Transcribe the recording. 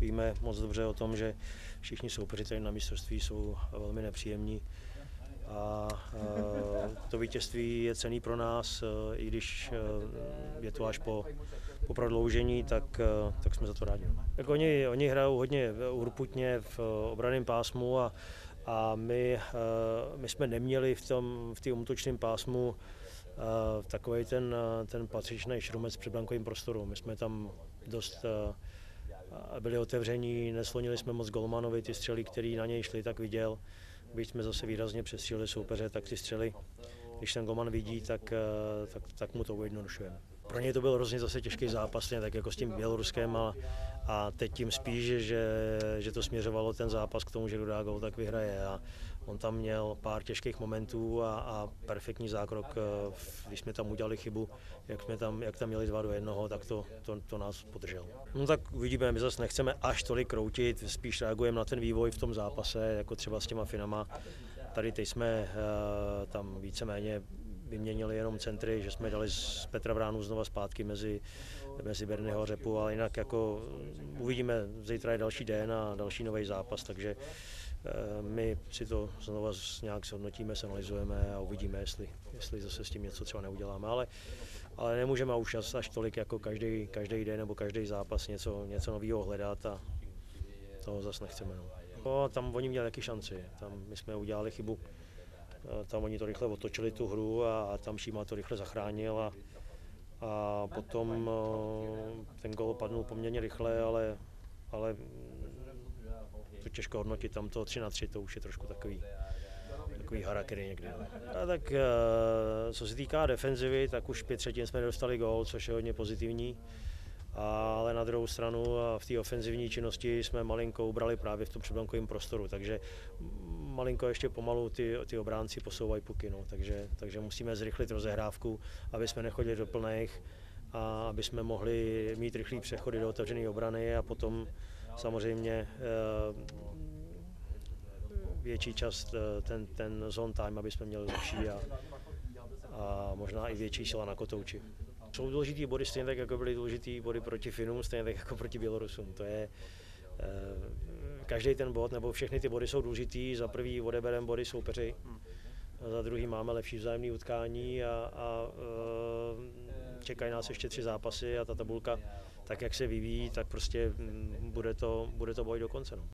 Víme moc dobře o tom, že všichni soupeři tady na mistrovství jsou velmi nepříjemní a to vítězství je cený pro nás, i když je to až po, po prodloužení, tak, tak jsme za to rádi. Tak oni, oni hrajou hodně urputně v obraném pásmu a, a my, my jsme neměli v tom v útočném pásmu takový ten, ten patřičný šrumec při blankovým prostoru. My jsme tam dost byli otevření, neslonili jsme moc Golmanovi, ty střely, které na něj šly, tak viděl. Byť jsme zase výrazně přestříleli soupeře, tak ty střely, když ten Golman vidí, tak, tak, tak mu to ujednodušujeme. Pro něj to byl hrozně zase těžký zápas, tak jako s tím Běloruskem a, a teď tím spíš, že, že to směřovalo ten zápas k tomu, že kdo gol, tak vyhraje. A on tam měl pár těžkých momentů a, a perfektní zákrok, eh, když jsme tam udělali chybu, jak, jsme tam, jak tam měli dva do jednoho, tak to, to, to nás podrželo. No tak uvidíme, my zase nechceme až tolik kroutit, spíš reagujeme na ten vývoj v tom zápase, jako třeba s těma Finama. Tady teď jsme uh, tam víceméně vyměnili jenom centry, že jsme dali z Petra Vránu znova zpátky mezi, mezi Bernyho a Řepu, ale jinak jako uvidíme, zítra je další den a další nový zápas, takže eh, my si to znova nějak zhodnotíme, analyzujeme a uvidíme, jestli, jestli zase s tím něco třeba neuděláme, ale, ale nemůžeme už až, až tolik jako každý, každý den nebo každý zápas něco, něco nového hledat a toho zase nechceme. No. No, tam oni měli taky šanci, tam my jsme udělali chybu, tam oni to rychle otočili tu hru a, a tam Šíma to rychle zachránil a, a potom eh, ten gol padnul poměrně rychle, ale, ale to těžko hodnotit, tam to 3 na 3, to už je trošku takový, takový harakiri někdy. A tak eh, co se týká defenzivy, tak už pět třetin jsme dostali gol, což je hodně pozitivní ale na druhou stranu v té ofenzivní činnosti jsme malinko ubrali právě v tom předbankovém prostoru, takže malinko ještě pomalu ty, ty obránci posouvají puky, no, takže, takže musíme zrychlit rozehrávku, aby jsme nechodili do plných a aby jsme mohli mít rychlý přechody do otevřené obrany a potom samozřejmě eh, větší čas eh, ten, ten zone time, aby jsme měli lepší a, a možná i větší sila na kotouči. Jsou důležitý body stejně tak, jako byly důležitý body proti Finům, stejně tak jako proti Bělorusům. To je, eh, každý ten bod, nebo všechny ty body jsou důležitý. Za prvý odebereme body soupeři, za druhý máme lepší vzájemné utkání a, a eh, čekají nás ještě tři zápasy a ta tabulka, tak jak se vyvíjí, tak prostě mm, bude to, bude to boj do konce. No.